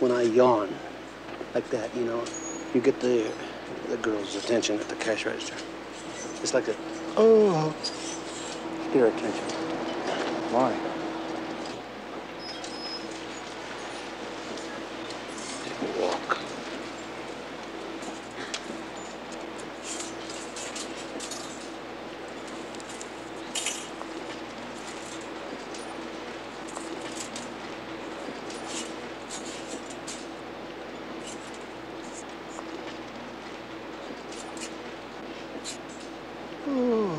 When I yawn like that, you know, you get the, the girl's attention at the cash register. It's like a, oh, get her attention. Why? Ooh.